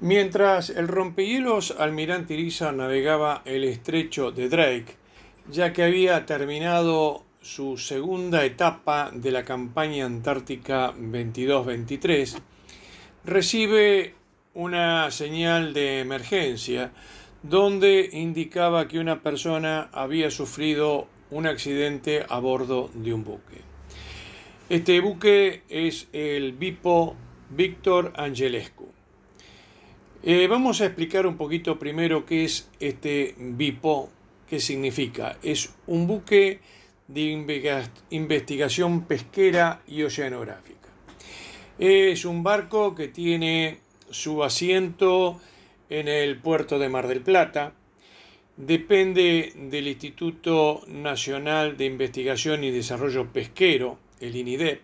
Mientras el rompehielos almirante Irizar navegaba el estrecho de Drake, ya que había terminado su segunda etapa de la campaña antártica 22-23, recibe una señal de emergencia donde indicaba que una persona había sufrido un accidente a bordo de un buque. Este buque es el Bipo Víctor Angelescu. Eh, vamos a explicar un poquito primero qué es este BIPO, qué significa. Es un buque de investigación pesquera y oceanográfica. Es un barco que tiene su asiento en el puerto de Mar del Plata. Depende del Instituto Nacional de Investigación y Desarrollo Pesquero, el INIDEP,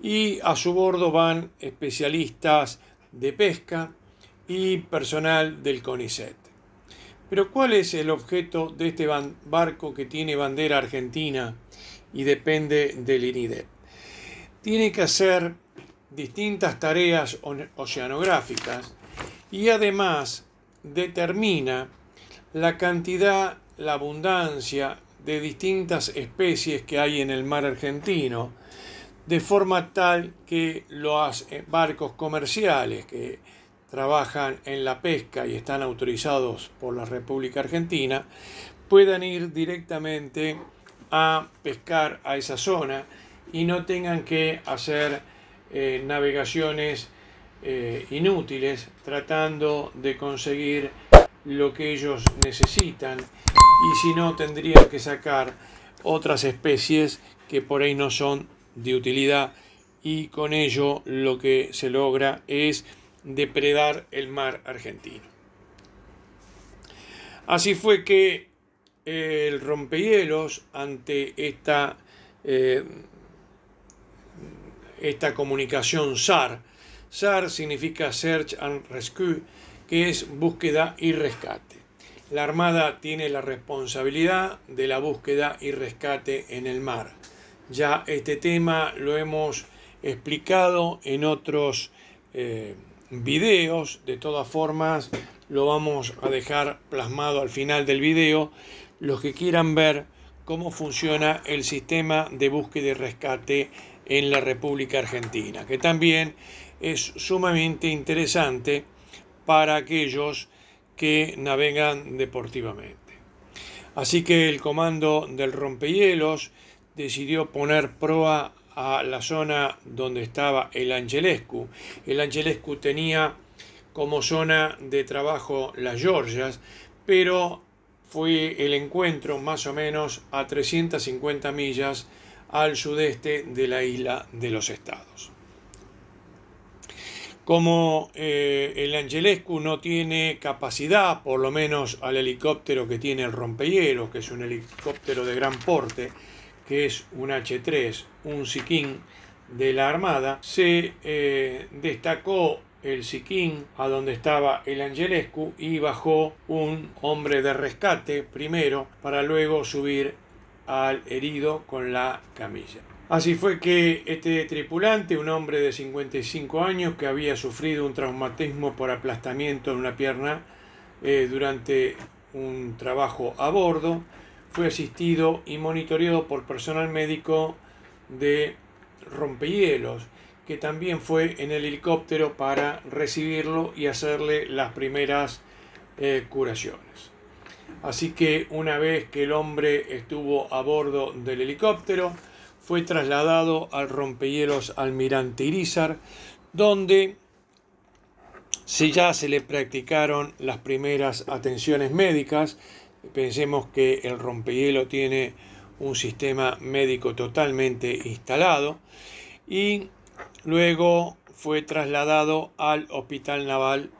y a su bordo van especialistas de pesca, y personal del CONICET. Pero ¿cuál es el objeto de este barco que tiene bandera argentina y depende del INIDEP? Tiene que hacer distintas tareas oceanográficas y además determina la cantidad, la abundancia de distintas especies que hay en el mar argentino, de forma tal que los barcos comerciales que trabajan en la pesca y están autorizados por la República Argentina, puedan ir directamente a pescar a esa zona y no tengan que hacer eh, navegaciones eh, inútiles tratando de conseguir lo que ellos necesitan. Y si no tendrían que sacar otras especies que por ahí no son de utilidad y con ello lo que se logra es depredar el mar argentino. Así fue que eh, el rompehielos ante esta, eh, esta comunicación SAR, SAR significa Search and Rescue, que es búsqueda y rescate. La Armada tiene la responsabilidad de la búsqueda y rescate en el mar. Ya este tema lo hemos explicado en otros eh, videos. De todas formas, lo vamos a dejar plasmado al final del video. Los que quieran ver cómo funciona el sistema de búsqueda y rescate en la República Argentina, que también es sumamente interesante para aquellos que navegan deportivamente. Así que el comando del rompehielos decidió poner proa a la zona donde estaba el Angelescu. El Angelescu tenía como zona de trabajo las Georgias, pero fue el encuentro más o menos a 350 millas al sudeste de la isla de los estados. Como eh, el Angelescu no tiene capacidad, por lo menos al helicóptero que tiene el rompehielos, que es un helicóptero de gran porte, que es un H3, un Siquín de la Armada, se eh, destacó el Siquín a donde estaba el Angelescu y bajó un hombre de rescate primero para luego subir al herido con la camilla. Así fue que este tripulante, un hombre de 55 años que había sufrido un traumatismo por aplastamiento en una pierna eh, durante un trabajo a bordo, fue asistido y monitoreado por personal médico de rompehielos, que también fue en el helicóptero para recibirlo y hacerle las primeras eh, curaciones. Así que una vez que el hombre estuvo a bordo del helicóptero, fue trasladado al rompehielos Almirante Irizar, donde ya se le practicaron las primeras atenciones médicas Pensemos que el rompehielo tiene un sistema médico totalmente instalado y luego fue trasladado al Hospital Naval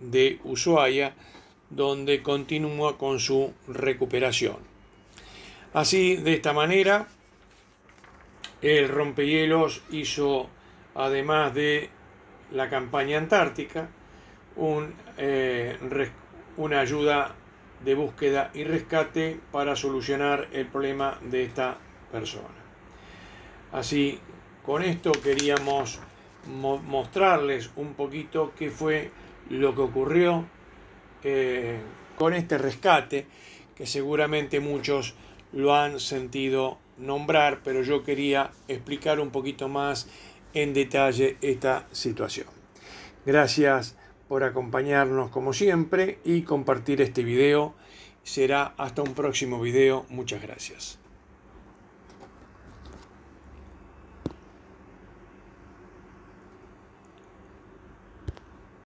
de Ushuaia donde continúa con su recuperación. Así, de esta manera, el rompehielos hizo, además de la campaña antártica, eh, una ayuda de búsqueda y rescate para solucionar el problema de esta persona. Así, con esto queríamos mostrarles un poquito qué fue lo que ocurrió eh, con este rescate, que seguramente muchos lo han sentido nombrar, pero yo quería explicar un poquito más en detalle esta situación. Gracias por acompañarnos como siempre y compartir este video. Será hasta un próximo video. Muchas gracias.